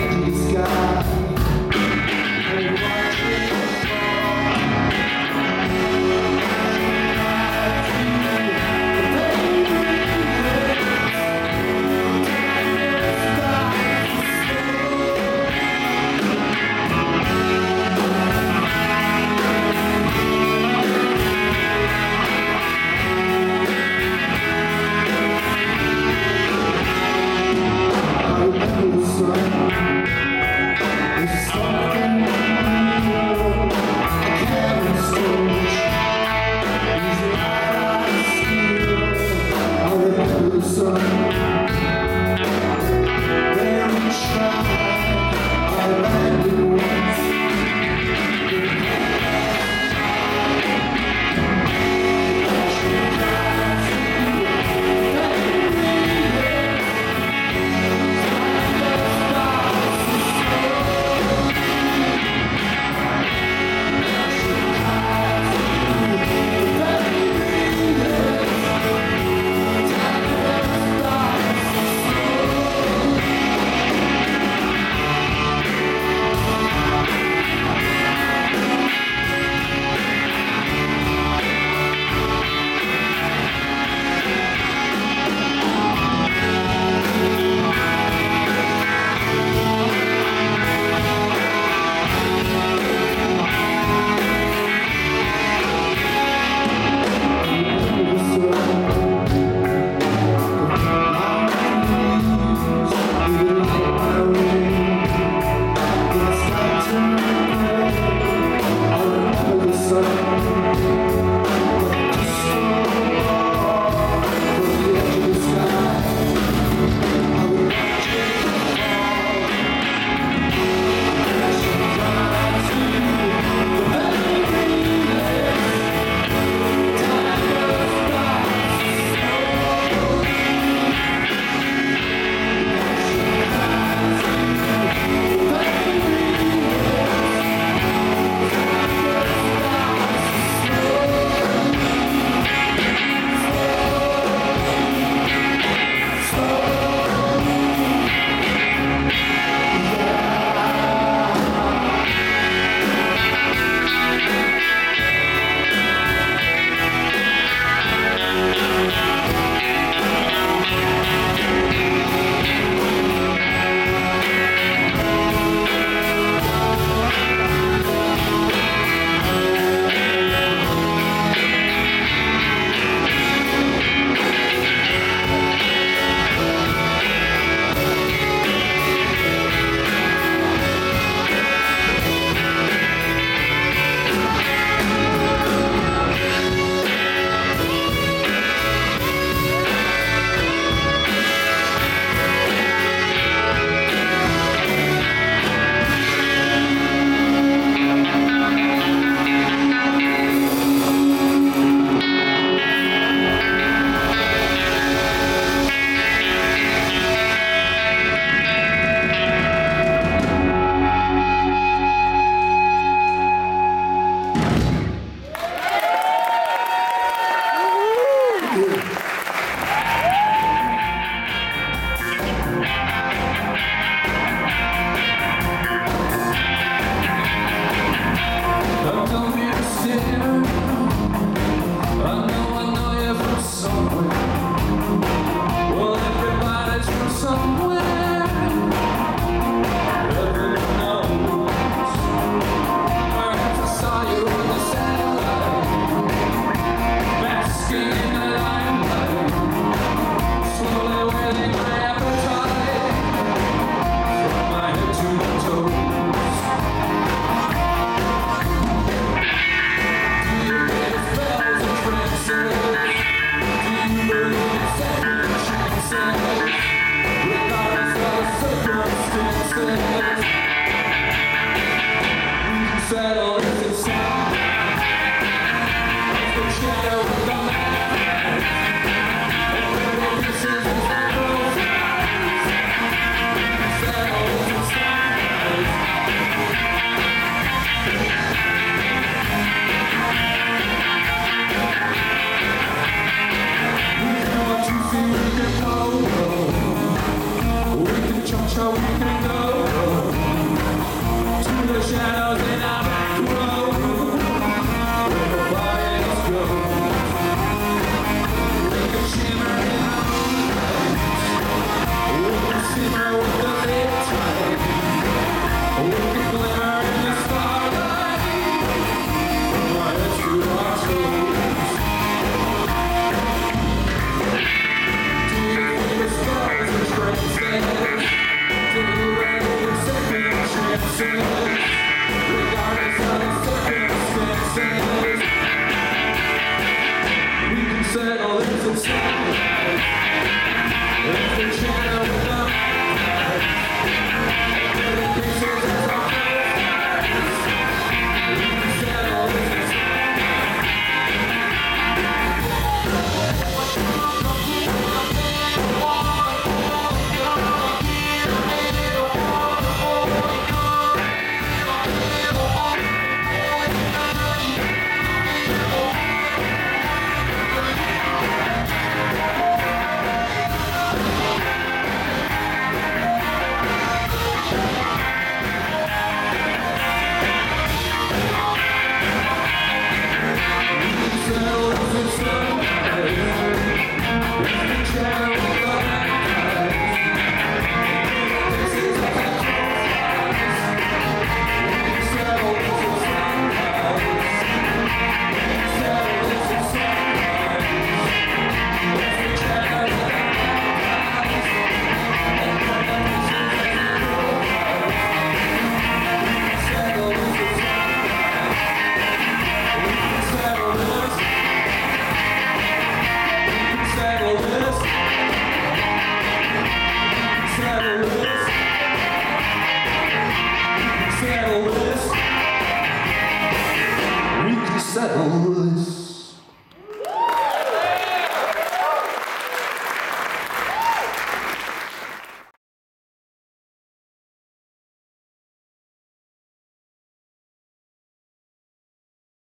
empty sky. Settle this. We can settle this.